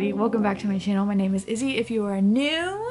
Welcome back to my channel. My name is Izzy. If you are new,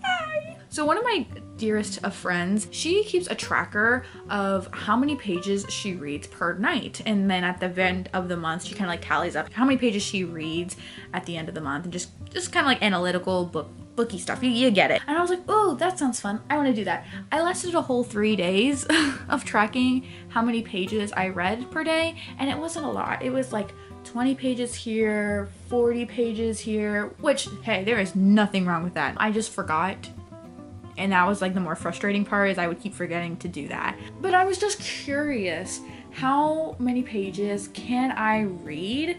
hi. So one of my dearest of friends, she keeps a tracker of how many pages she reads per night. And then at the end of the month, she kind of like tallies up how many pages she reads at the end of the month and just, just kind of like analytical book booky stuff. You, you get it. And I was like, oh, that sounds fun. I want to do that. I lasted a whole three days of tracking how many pages I read per day. And it wasn't a lot. It was like 20 pages here, 40 pages here, which, hey, there is nothing wrong with that. I just forgot and that was like the more frustrating part is I would keep forgetting to do that. But I was just curious, how many pages can I read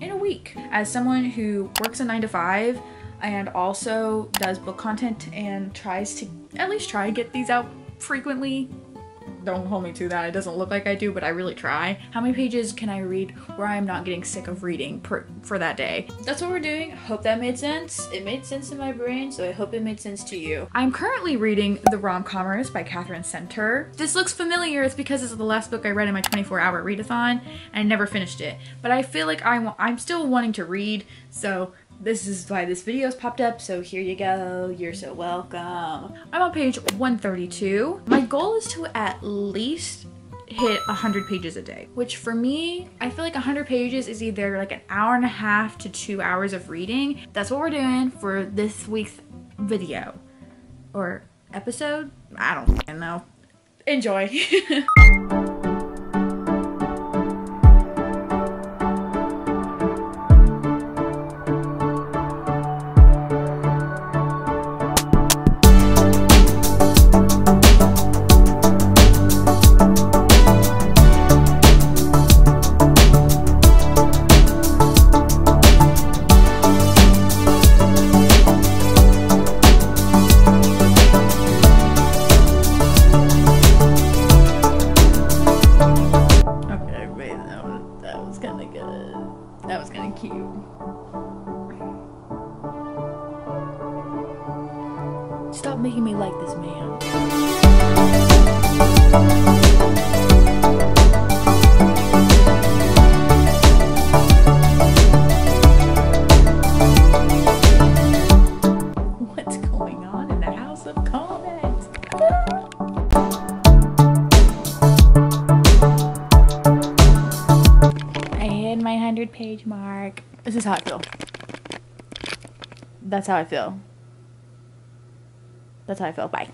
in a week? As someone who works a 9 to 5 and also does book content and tries to at least try to get these out frequently don't hold me to that. It doesn't look like I do, but I really try. How many pages can I read where I'm not getting sick of reading per, for that day? That's what we're doing. Hope that made sense. It made sense in my brain, so I hope it made sense to you. I'm currently reading The Rom-Commers by Katherine Center. This looks familiar. It's because it's the last book I read in my 24-hour readathon, and I never finished it. But I feel like I I'm still wanting to read, so this is why this video's popped up, so here you go. You're so welcome. I'm on page 132. My goal is to at least hit 100 pages a day, which for me, I feel like 100 pages is either like an hour and a half to two hours of reading. That's what we're doing for this week's video or episode. I don't know. Enjoy. how I feel. That's how I feel. That's how I feel. Bye.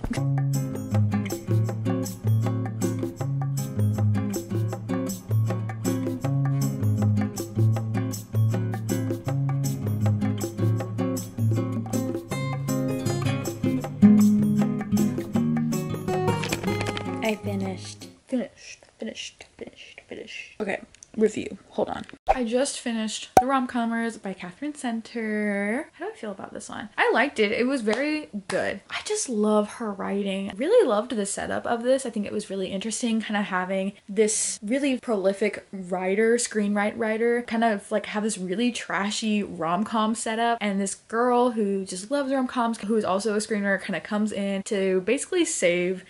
I finished. Finished. Finished. Finished. Finished. Okay, review. Hold on. I just finished The Rom-Commers by Katherine Center. How do I feel about this one? I liked it. It was very good. I just love her writing. I really loved the setup of this. I think it was really interesting kind of having this really prolific writer, screenwrite writer, kind of like have this really trashy rom-com setup and this girl who just loves rom-coms, who is also a screenwriter, kind of comes in to basically save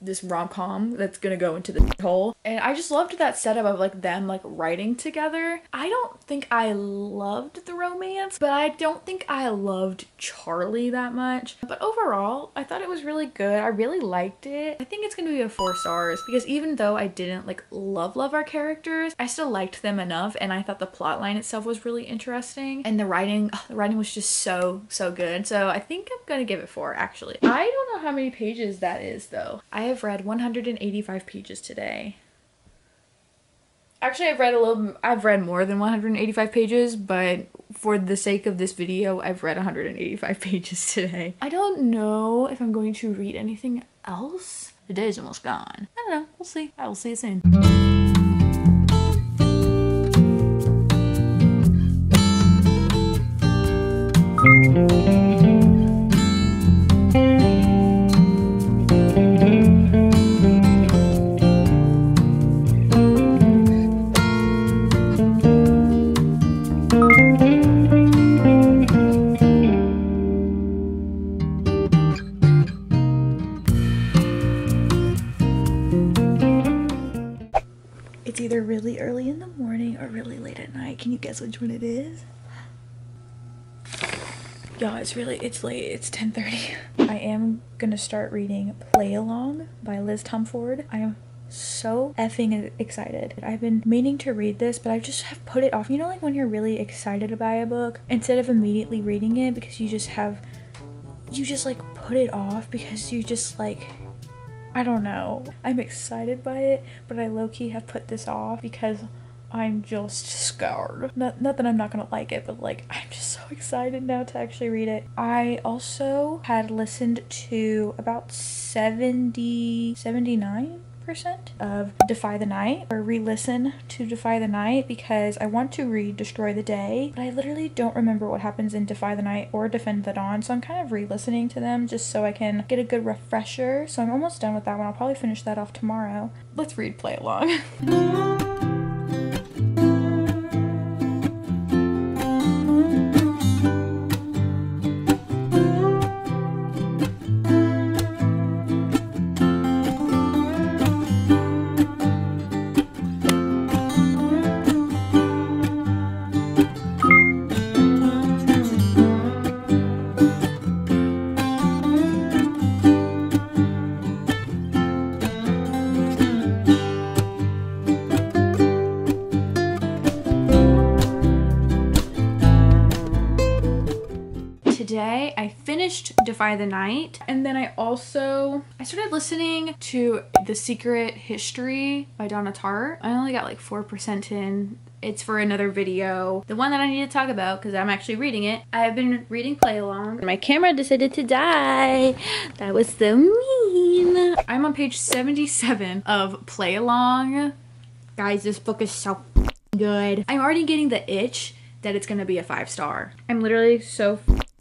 this rom-com that's gonna go into the hole. And i just loved that setup of like them like writing together. I don't think i loved the romance but i don't think i loved charlie that much. But overall i thought it was really good. I really liked it. I think it's gonna be a four stars because even though i didn't like love love our characters i still liked them enough and i thought the plot line itself was really interesting. And the writing the writing was just so so good. So i think i'm gonna give it four actually. I don't know how many pages that is though. I have read 185 pages today. Actually, I've read a little, I've read more than 185 pages, but for the sake of this video, I've read 185 pages today. I don't know if I'm going to read anything else. The day's almost gone. I don't know. We'll see. I will see you soon. it's really, it's late. It's 10.30. I am gonna start reading Play Along by Liz Tomforde. I am so effing excited. I've been meaning to read this, but I just have put it off. You know, like when you're really excited buy a book, instead of immediately reading it because you just have, you just like put it off because you just like, I don't know. I'm excited by it, but I low key have put this off because I'm just scared. Not, not that I'm not gonna like it, but like I'm just so excited now to actually read it. I also had listened to about 70, 79 percent of Defy the Night or re-listen to Defy the Night because I want to read Destroy the Day, but I literally don't remember what happens in Defy the Night or Defend the Dawn, so I'm kind of re-listening to them just so I can get a good refresher. So I'm almost done with that one. I'll probably finish that off tomorrow. Let's read Play Along. I finished Defy the Night and then I also I started listening to The Secret History by Donna Tartt. I only got like 4% in it's for another video. The one that I need to talk about because I'm actually reading it. I have been reading Play Along. My camera decided to die. That was so mean. I'm on page 77 of Play Along. Guys, this book is so good. I'm already getting the itch that it's gonna be a five star. I'm literally so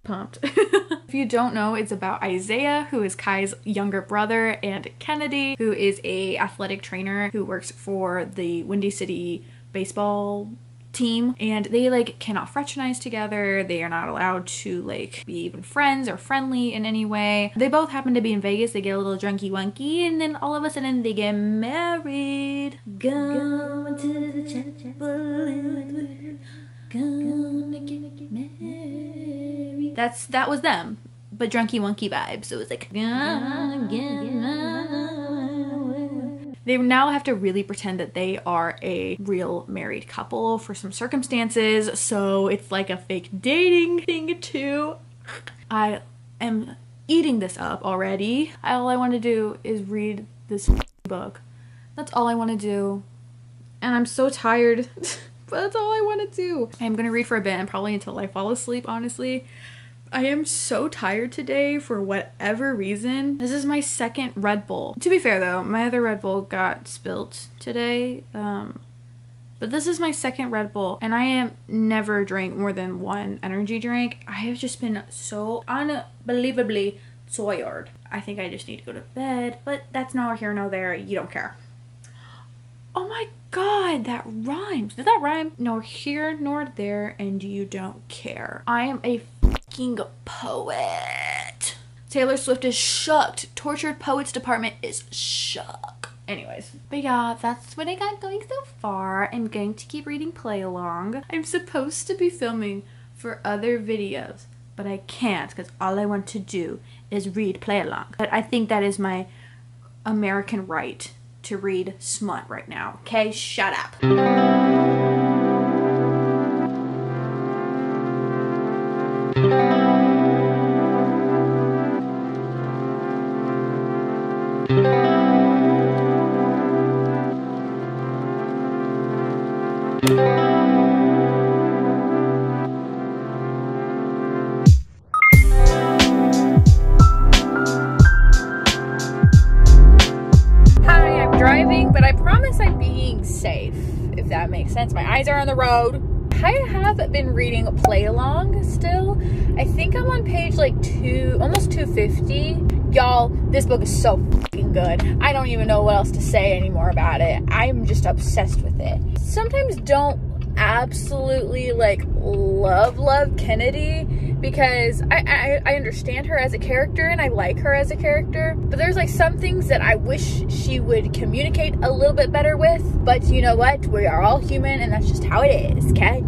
pumped. if you don't know, it's about Isaiah, who is Kai's younger brother, and Kennedy, who is a athletic trainer who works for the Windy City baseball team. And they like cannot fraternize together. They are not allowed to like be even friends or friendly in any way. They both happen to be in vegas. They get a little drunky wunky and then all of a sudden they get married. Going to the chapel gonna get married. That's that was them, but drunky wonky vibes. It was like they now have to really pretend that they are a real married couple for some circumstances. So it's like a fake dating thing too. I am eating this up already. All I want to do is read this book. That's all I want to do. And I'm so tired. That's all I want to do. I'm gonna read for a bit and probably until I fall asleep, honestly. I am so tired today for whatever reason. This is my second Red Bull. To be fair though, my other Red Bull got spilt today. Um, but this is my second Red Bull and I am never drank more than one energy drink. I have just been so unbelievably tired. I think I just need to go to bed, but that's nor here nor there. You don't care. Oh my god, that rhymes. Did that rhyme? Nor here nor there, and you don't care. I am a fucking poet. Taylor Swift is shocked. Tortured Poets Department is shook. Anyways, but yeah, that's what I got going so far. I'm going to keep reading Play Along. I'm supposed to be filming for other videos, but I can't because all I want to do is read Play Along. But I think that is my American right to read smut right now. Okay, shut up. Road. I have been reading Play Along still. I think I'm on page like two, almost 250. Y'all, this book is so fucking good. I don't even know what else to say anymore about it. I'm just obsessed with it. Sometimes don't absolutely like love love Kennedy because I, I, I understand her as a character and I like her as a character but there's like some things that I wish she would communicate a little bit better with but you know what? We are all human and that's just how it is okay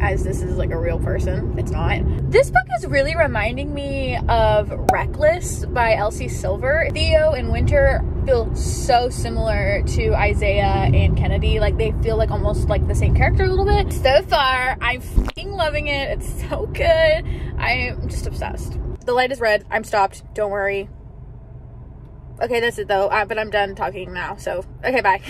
as this is like a real person. It's not. This book is really reminding me of Reckless by Elsie Silver. Theo and Winter feel so similar to Isaiah and Kennedy. Like they feel like almost like the same character a little bit. So far, I'm fucking loving it. It's so good. I'm just obsessed. The light is red. I'm stopped. Don't worry. Okay, that's it though. Uh, but I'm done talking now. So, okay, bye.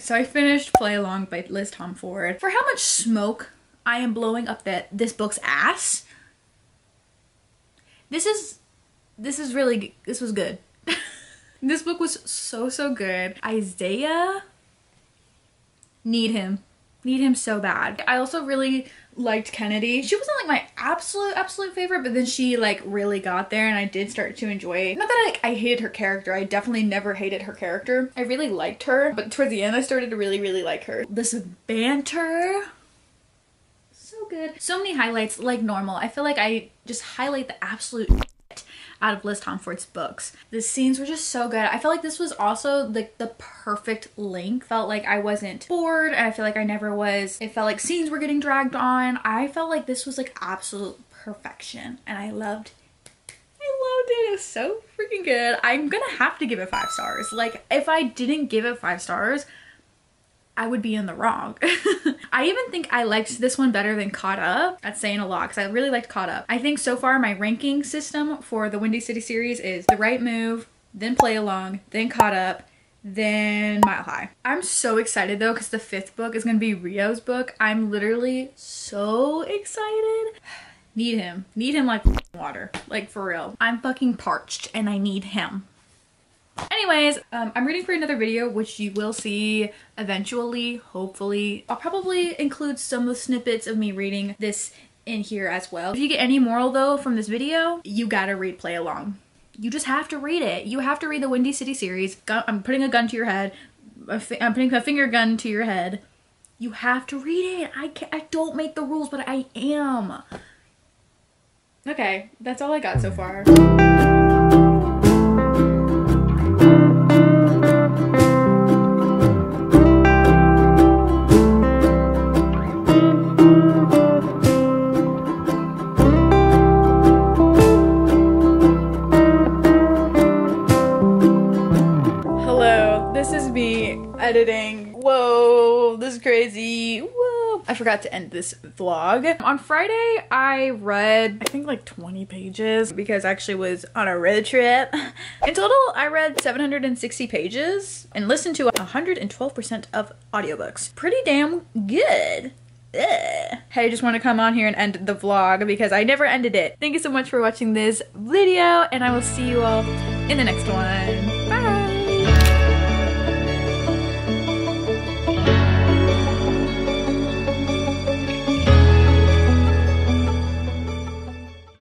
So I finished Play Along by Liz Tomforde. For how much smoke I am blowing up that this book's ass, this is, this is really, this was good. this book was so, so good. Isaiah, need him. Need him so bad. I also really liked Kennedy. She wasn't like my absolute, absolute favorite, but then she like really got there and I did start to enjoy. Not that like, I hated her character. I definitely never hated her character. I really liked her, but towards the end I started to really, really like her. This banter so good. So many highlights like normal. I feel like I just highlight the absolute out of Liz Tomforde's books. The scenes were just so good. I felt like this was also like the, the perfect length. Felt like I wasn't bored I feel like I never was. It felt like scenes were getting dragged on. I felt like this was like absolute perfection and I loved I loved it. It was so freaking good. I'm gonna have to give it five stars. Like, if I didn't give it five stars, I would be in the wrong. I even think I liked this one better than Caught Up. That's saying a lot because I really liked Caught Up. I think so far my ranking system for the Windy City series is The Right Move, then Play Along, then Caught Up, then Mile High. I'm so excited though because the fifth book is going to be Rio's book. I'm literally so excited. Need him. Need him like water. Like for real. I'm fucking parched and I need him. Anyways, um, I'm reading for another video, which you will see eventually, hopefully. I'll probably include some of the snippets of me reading this in here as well. If you get any moral though from this video, you gotta read Play Along. You just have to read it. You have to read the Windy City series. I'm putting a gun to your head. I'm putting a finger gun to your head. You have to read it. I, can't, I don't make the rules, but I am. Okay, that's all I got so far. Forgot to end this vlog. On Friday, I read, I think like 20 pages because I actually was on a road trip. In total, I read 760 pages and listened to 112% of audiobooks. Pretty damn good. Ugh. Hey, I just want to come on here and end the vlog because I never ended it. Thank you so much for watching this video and I will see you all in the next one.